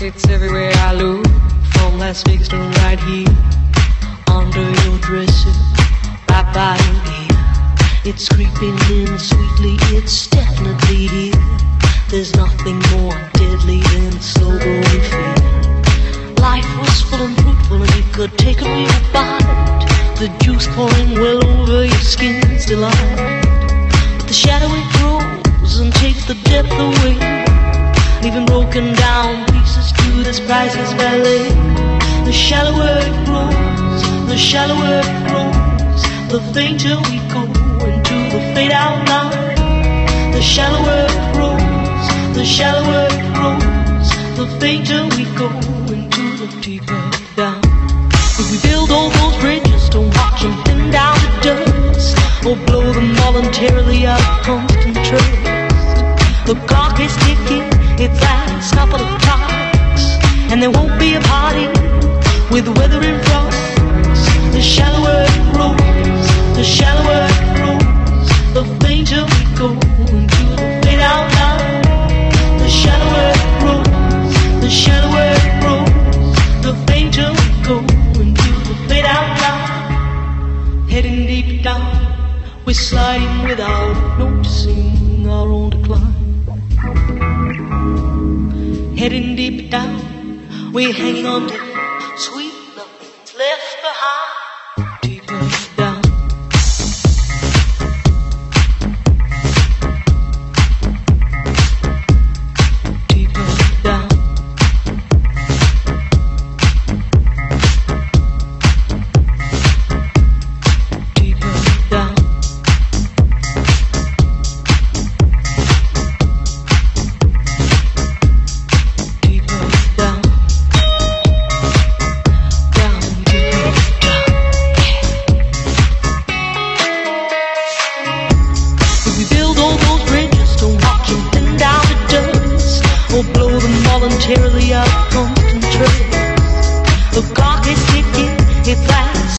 It's everywhere I look, from my Vegas to right here, under your dresser, right by your ear. It's creeping in sweetly, it's definitely here. There's nothing more deadly than slow going fear. Life was full and fruitful, and you could take away your bite. The juice pouring well over your skin's delight. But the shadow it grows and takes the depth away, leaving broken down to this ballet. The shallower it grows, the shallower it grows, the fainter we go into the fade out line. The shallower it grows, the shallower it grows, the fainter we go there won't be a party with weather in front. The shallower it grows, the shallower it grows, the fainter we go into the fade out line. The shallower it grows, the shallower it grows, the fainter we go into the fade out line. Heading deep down, we're sliding without noticing our own decline. Heading deep down, we're hanging on. To sweet cheerily outcome